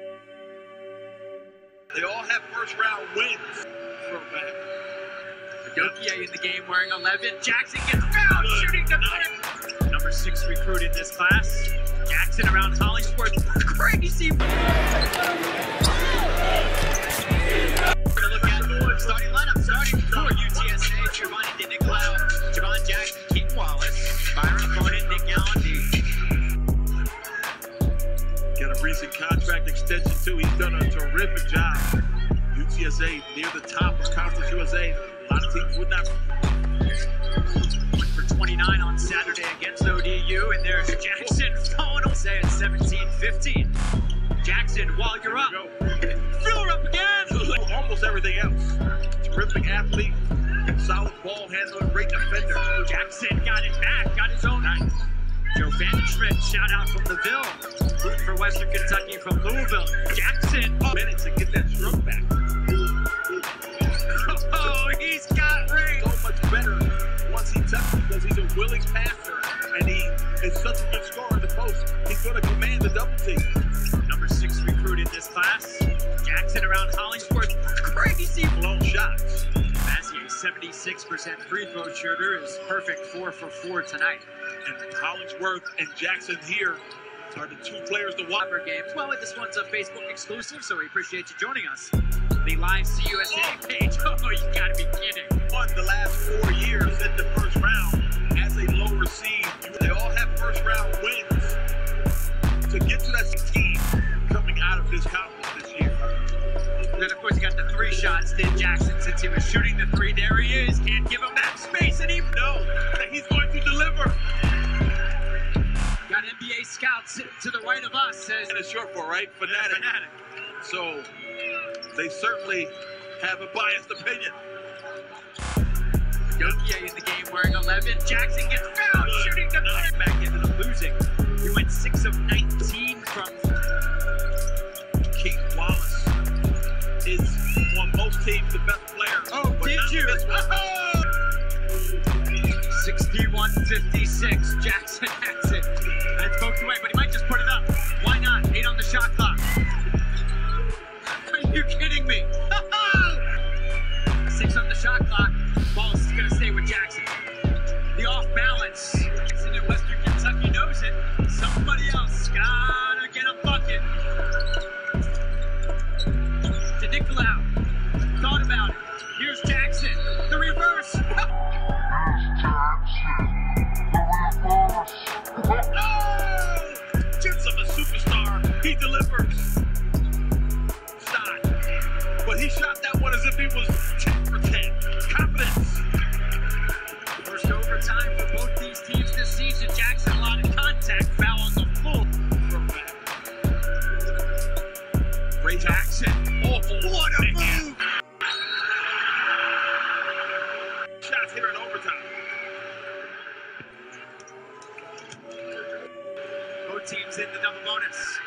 They all have first round wins from back. In the game wearing 11. Jackson gets fouled, shooting the three. Number six recruit in this class. Jackson around Hollingsworth. Crazy. Got a recent contract extension too. He's done a terrific job. UTSA near the top of Conference USA. A lot of teams would not. Went for 29 on Saturday against ODU, and there's Jackson phone. Say it's 17-15. Jackson, while you're up, fill her up again. Almost everything else. Terrific athlete, solid ball handler, great defender. Jackson got it back, got his own night. Joe Vanderschmidt, shout out from the Ville. Root for Western Kentucky from Louisville. Jackson, oh, Minutes to get that stroke back. oh, he's got range. So much better once he touches because he's a willing passer and he is such a good scorer in the post. He's going to command the double team. Number six recruit in this class. Jackson around Hollingsworth. Crazy. Blown shots. Massier, 76% free throw shooter, is perfect four for four tonight. And Hollingsworth and Jackson here are the two players to watch. Games. Well, this one's a Facebook exclusive, so we appreciate you joining us. The live CUSA page. Oh, you gotta be kidding. Won the last four years in the first round as a lower seed. They all have first round wins to get to that team coming out of this conference this year. Then, of course, you got the three shots. Did Jackson, since he was shooting the three, there he is. Can't give him that space, and to the right of us. Says And it's short for right, fanatic. fanatic. So they certainly have a biased opinion. Dokia in the game wearing 11. Jackson gets fouled, shooting the three. Back into the losing. He went 6 of 19 from Keith Wallace is on most teams the best player. Oh, but did you? This. Oh! 61-56. Jackson shot clock. Ball is going to stay with Jackson. The off balance. Jackson in Western Kentucky knows it. Somebody else gotta get a bucket. To Nicolao. Thought about it. Here's Jackson. The reverse. Here's Jackson. The reverse. Oh! Jim's a superstar. He delivers. Shot. But he shot that one as if he was Awful. What a move! Shots here in overtime. Both teams in the double bonus.